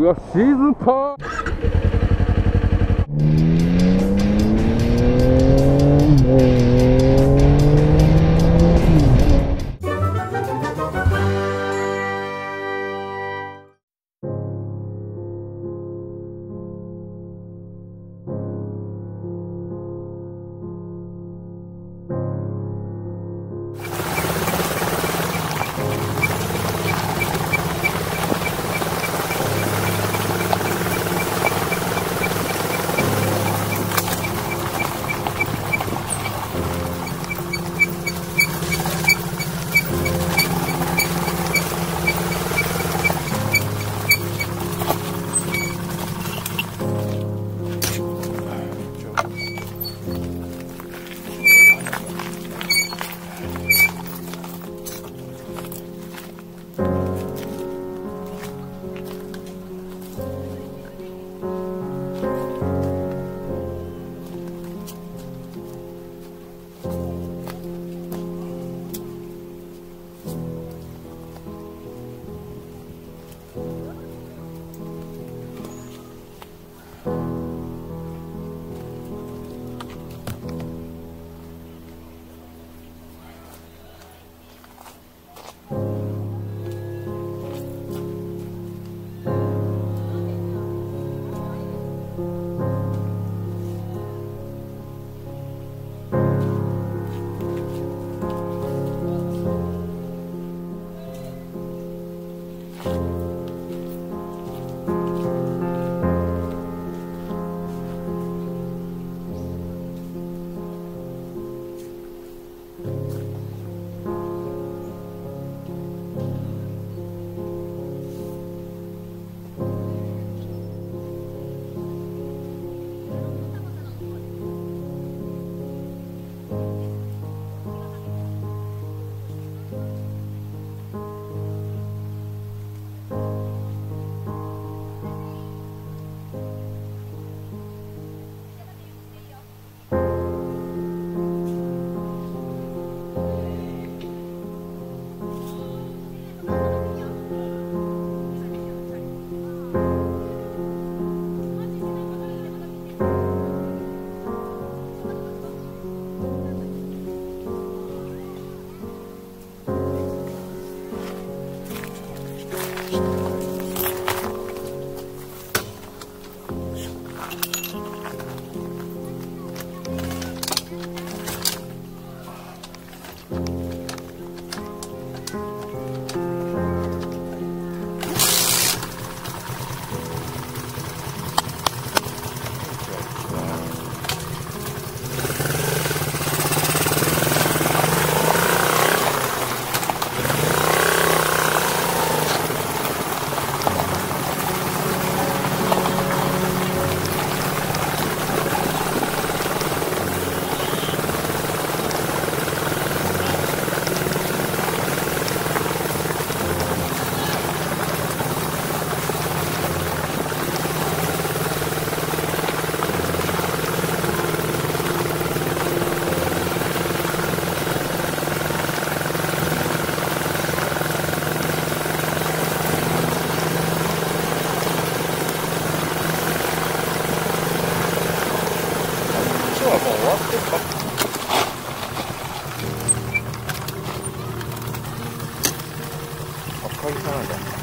your season pass. Bye. からだ。